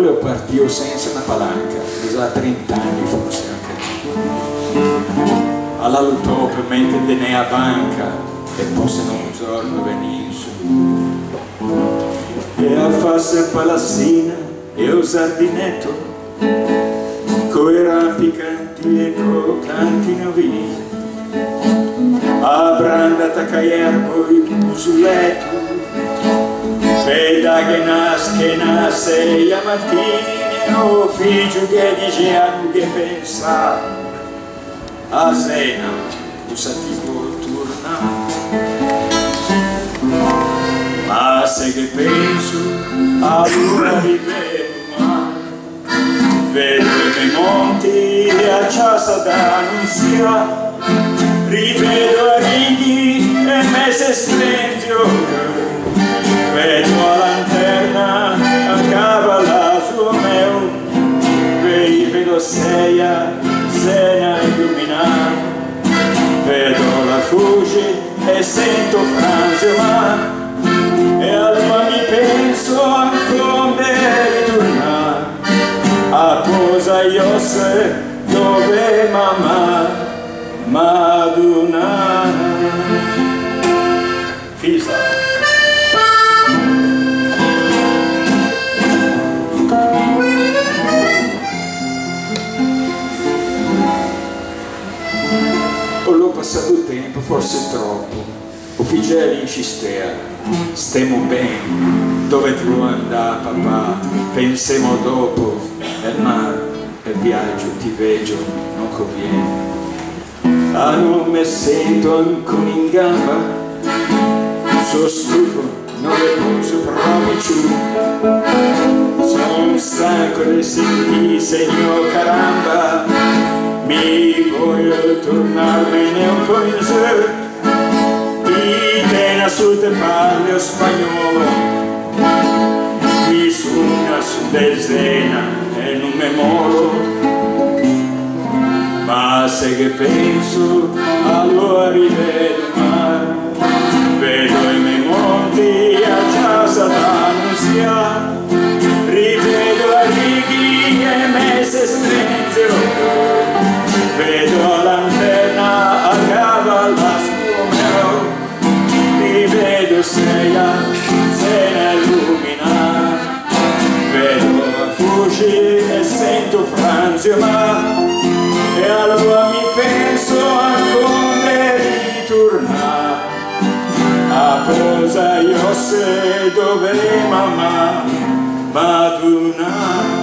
Bergoglio partì senza una palanca, da 30 anni forse anche. Alla lottò per mettere nella banca e forse non un giorno venire su. E a farsi a palassina e un sardinetto, coi rampicanti e co cantinovini, a brandata erbo il musuletto, veda che nasce nasce a mattini, o figlio che dice a che pensa, a cena, usativo turna. Ma se che penso a luna di vedo i monti e a casa d'annunzia, rivedo seia, sena illuminata, vedo la fugge e sento Franzio ma. E allora mi penso a come ritornare a posa io se dove mamma Maduna Fisa passato tempo, forse troppo. Ufficiali insistea, stiamo bene, dove tu andà papà, pensiamo dopo, il mare, il viaggio, ti vedo, non conviene. Ah, non mi sento ancora in gamba, sono stufo, non le posso proprio più. Sono stanco di sentire, signor caramba, mi voglio tornarmene un po' in su y tena su te parlo spagnolo. Mi suona su dezzena e non me moro ma se che penso allora rivedo ne illumina vedo fuggi e sento Franzio ma e allora mi penso a come ritornare. A posa io se dove mamma Maduna